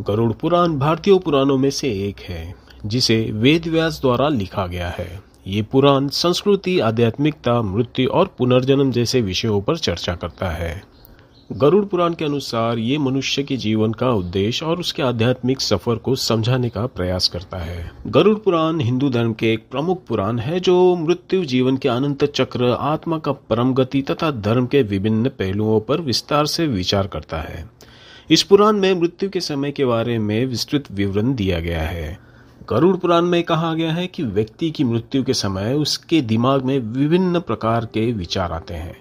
गरुड़ पुराण भारतीय पुराणों में से एक है, जिसे वेद व्यास द्वारा लिखा गया है। ये पुराण संस्कृति, आध्यात्मिकता, मृत्यु और पुनर्जन्म जैसे विषयों पर चर्चा करता है। गरुड़ पुराण के अनुसार ये मनुष्य के जीवन का उद्देश्य और उसके आध्यात्मिक सफ़र को समझाने का प्रयास करता है। गरुड़ पुराण हिंदू धर्म के एक प्रमुख पुराण है, जो मृत्यु जीवन के अनंत चक्र, आत्मा का परम गति तथा धर्म के विभिन्न पहलुओं पर विस्तार से विचार करता है। इस पुराण में मृत्यु के समय के बारे में विस्तृत विवरण दिया गया है। गरुड़ पुराण में कहा गया है कि व्यक्ति की मृत्यु के समय उसके दिमाग में विभिन्न प्रकार के विचार आते हैं।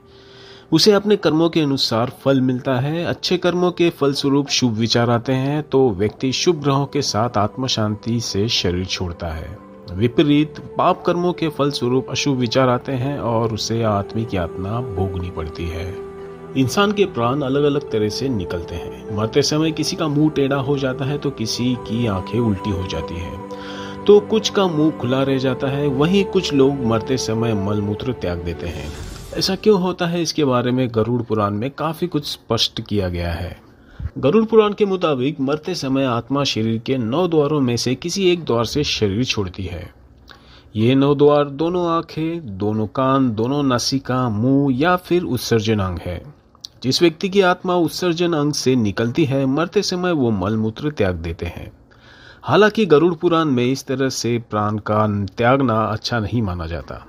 उसे अपने कर्मों के अनुसार फल मिलता है, अच्छे कर्मों के फलस्वरूप शुभ विचार आते हैं तो व्यक्ति शुभ ग्रहों के साथ आत्म शांति से शरीर छोड़ता है। विपरीत, पाप कर्मों के फलस्वरूप अशुभ विचार आते हैं और उसे आत्मिक यातना भोगनी पड़ती है। इंसान के प्राण अलग अलग तरह से निकलते हैं। मरते समय किसी का मुँह टेढ़ा हो जाता है तो किसी की आँखें उल्टी हो जाती है। तो कुछ का मुँह खुला रह जाता है, वहीं कुछ लोग मरते समय मलमूत्र त्याग देते हैं। ऐसा क्यों होता है? इसके बारे में गरुड़ पुराण में काफ़ी कुछ स्पष्ट किया गया है। गरुड़ पुराण के मुताबिक मरते समय आत्मा शरीर के नौ द्वारों में से किसी एक द्वार से शरीर छोड़ती है। ये नौ द्वार दोनों आँखें, दोनों कान, दोनों नासिका, मुँह या फिर उत्सर्जन अंग है। जिस व्यक्ति की आत्मा उत्सर्जन अंग से निकलती है, मरते समय वो मलमूत्र त्याग देते हैं। हालाँकि गरुड़ पुराण में इस तरह से प्राण का त्यागना अच्छा नहीं माना जाता।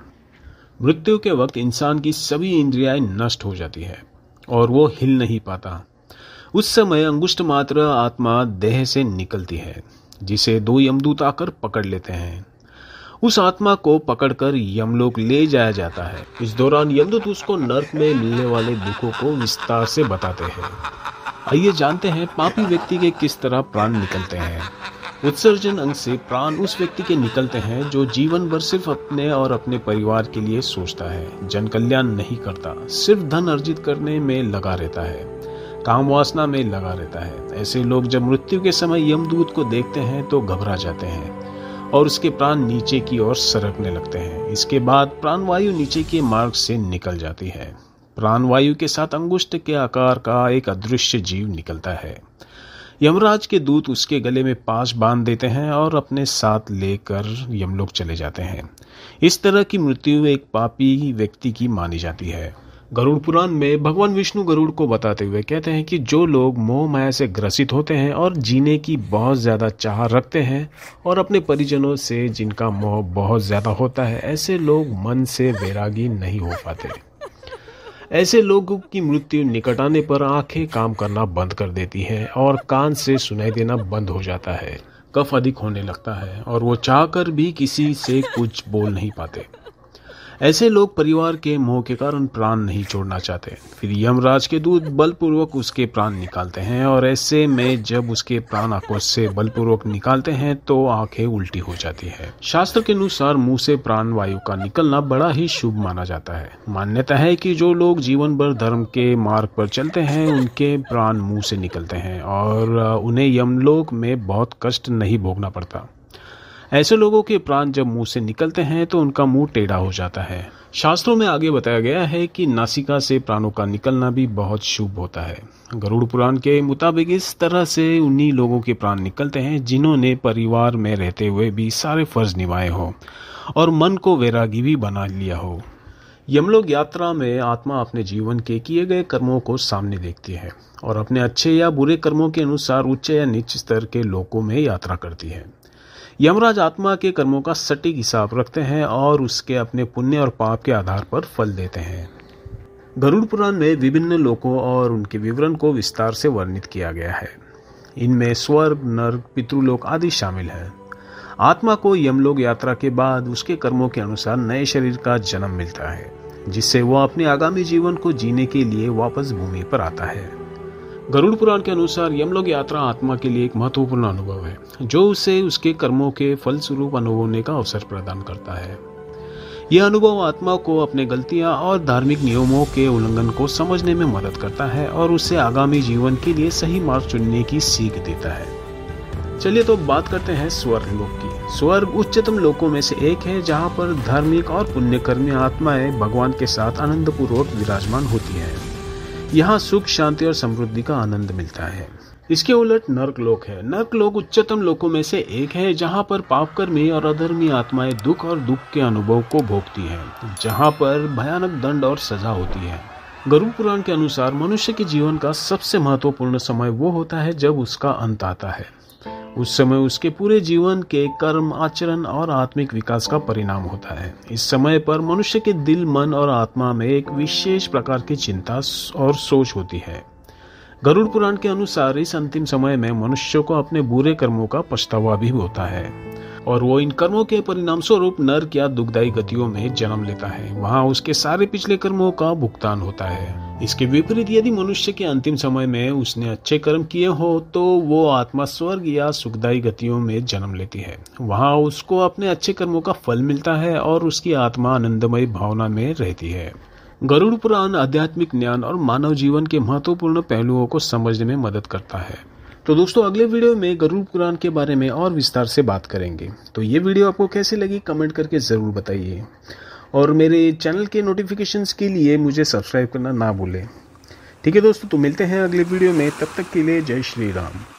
मृत्यु के वक्त इंसान की सभी इंद्रियाएँ नष्ट हो जाती है और वो हिल नहीं पाता। उस समय अंगुष्ट मात्र आत्मा देह से निकलती है, जिसे दो यमदूत आकर पकड़ लेते हैं। उस आत्मा को पकड़कर यमलोक ले जाया जाता है। इस दौरान यमदूत उसको नर्क में मिलने वाले दुखों को विस्तार से बताते हैं। आइए जानते हैं पापी व्यक्ति के किस तरह प्राण निकलते हैं। उत्सर्जन अंग से प्राण उस व्यक्ति के निकलते हैं जो जीवन भर सिर्फ़ अपने और अपने परिवार के लिए सोचता है। जन कल्याण नहीं करता, सिर्फ़ धन अर्जित करने में लगा रहता है, काम वासना में लगा रहता है। ऐसे लोग जब मृत्यु के समय यमदूत को देखते हैं तो घबरा जाते हैं। और उसके प्राण नीचे की ओर सरकने लगते हैं। इसके बाद प्राणवायु नीचे के मार्ग से निकल जाती है। प्राणवायु के साथ अंगुष्ट के आकार का एक अदृश्य जीव निकलता है। यमराज के दूत उसके गले में पास बाँध देते हैं और अपने साथ लेकर यमलोक चले जाते हैं। इस तरह की मृत्यु एक पापी व्यक्ति की मानी जाती है। गरुड़ पुराण में भगवान विष्णु गरुड़ को बताते हुए कहते हैं कि जो लोग मोह माया से ग्रसित होते हैं और जीने की बहुत ज़्यादा चाह रखते हैं और अपने परिजनों से जिनका मोह बहुत ज़्यादा होता है, ऐसे लोग मन से वैरागी नहीं हो पाते। ऐसे लोगों की मृत्यु निकट आने पर आँखें काम करना बंद कर देती है और कान से सुनाई देना बंद हो जाता है। कफ अधिक होने लगता है और वो चाहकर भी किसी से कुछ बोल नहीं पाते। ऐसे लोग परिवार के मोह के कारण प्राण नहीं छोड़ना चाहते। फिर यमराज के दूत बलपूर्वक उसके प्राण निकालते हैं और ऐसे में जब उसके प्राण आकोश से बलपूर्वक निकालते हैं तो आँखें उल्टी हो जाती है। शास्त्र के अनुसार मुँह से प्राण वायु का निकलना बड़ा ही शुभ माना जाता है। मान्यता है कि जो लोग जीवन भर धर्म के मार्ग पर चलते हैं, उनके प्राण मुँह से निकलते हैं और उन्हें यमलोक में बहुत कष्ट नहीं भोगना पड़ता। ऐसे लोगों के प्राण जब मुँह से निकलते हैं तो उनका मुँह टेढ़ा हो जाता है। शास्त्रों में आगे बताया गया है कि नासिका से प्राणों का निकलना भी बहुत शुभ होता है। गरुड़ पुराण के मुताबिक इस तरह से उन्हीं लोगों के प्राण निकलते हैं, जिन्होंने परिवार में रहते हुए भी सारे फ़र्ज़ निभाए हो और मन को वैरागी भी बना लिया हो। यमलोक यात्रा में आत्मा अपने जीवन के किए गए कर्मों को सामने देखती है और अपने अच्छे या बुरे कर्मों के अनुसार उच्च या नीच स्तर के लोगों में यात्रा करती है। यमराज आत्मा के कर्मों का सटीक हिसाब रखते हैं और उसके अपने पुण्य और पाप के आधार पर फल देते हैं। गरुड़ पुराण में विभिन्न लोकों और उनके विवरण को विस्तार से वर्णित किया गया है। इनमें स्वर्ग, नर्क, पितृलोक आदि शामिल है। आत्मा को यमलोक यात्रा के बाद उसके कर्मों के अनुसार नए शरीर का जन्म मिलता है, जिससे वह अपने आगामी जीवन को जीने के लिए वापस भूमि पर आता है। गरुड़ पुराण के अनुसार यमलोक यात्रा आत्मा के लिए एक महत्वपूर्ण अनुभव है, जो उसे उसके कर्मों के फलस्वरूप अनुभव होने का अवसर प्रदान करता है। यह अनुभव आत्मा को अपने गलतियाँ और धार्मिक नियमों के उल्लंघन को समझने में मदद करता है और उसे आगामी जीवन के लिए सही मार्ग चुनने की सीख देता है। चलिए तो बात करते हैं स्वर्ग लोक की। स्वर्ग उच्चतम लोकों में से एक है, जहाँ पर धार्मिक और पुण्यकर्मी आत्माएँ भगवान के साथ आनंद पूर्वक विराजमान होती है। यहाँ सुख, शांति और समृद्धि का आनंद मिलता है। इसके उलट नर्क लोक है। नर्क लोक उच्चतम लोकों में से एक है, जहाँ पर पापकर्मी और अधर्मी आत्माएँ दुख और दुख के अनुभव को भोगती हैं, जहाँ पर भयानक दंड और सजा होती है। गरुड़ पुराण के अनुसार मनुष्य के जीवन का सबसे महत्वपूर्ण समय वो होता है जब उसका अंत आता है। उस समय उसके पूरे जीवन के कर्म, आचरण और आत्मिक विकास का परिणाम होता है। इस समय पर मनुष्य के दिल, मन और आत्मा में एक विशेष प्रकार की चिंता और सोच होती है। गरुड़ पुराण के अनुसार इस अंतिम समय में मनुष्य को अपने बुरे कर्मों का पछतावा भी होता है और वो इन कर्मों के परिणाम स्वरूप नर्क या दुखदायी गतियों में जन्म लेता है। वहाँ उसके सारे पिछले कर्मों का भुगतान होता है। इसके विपरीत यदि मनुष्य के अंतिम समय में उसने अच्छे कर्म किए हो तो वो आत्मा स्वर्ग या सुखदायी गतियों में जन्म लेती है। वहाँ उसको अपने अच्छे कर्मों का फल मिलता है और उसकी आत्मा आनंदमय भावना में रहती है। गरुड़ पुराण आध्यात्मिक ज्ञान और मानव जीवन के महत्वपूर्ण पहलुओं को समझने में मदद करता है। तो दोस्तों, अगले वीडियो में गरुड़ पुराण के बारे में और विस्तार से बात करेंगे। तो ये वीडियो आपको कैसी लगी, कमेंट करके ज़रूर बताइए। और मेरे चैनल के नोटिफिकेशंस के लिए मुझे सब्सक्राइब करना ना भूलें। ठीक है दोस्तों तो मिलते हैं अगले वीडियो में। तब तक के लिए जय श्री राम।